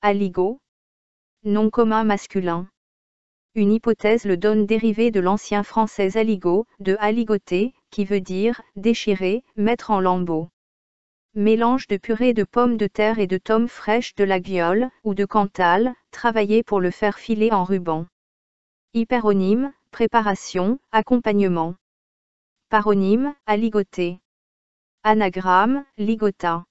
Aligot. Nom commun masculin. Une hypothèse le donne dérivé de l'ancien français aligot, de aligoter, qui veut dire déchirer, mettre en lambeaux. Mélange de purée de pommes de terre et de tomes fraîches de la guiole, ou de cantal, travaillé pour le faire filer en ruban. Hyperonyme, préparation, accompagnement. Paronyme, aligoté. Anagramme, ligota.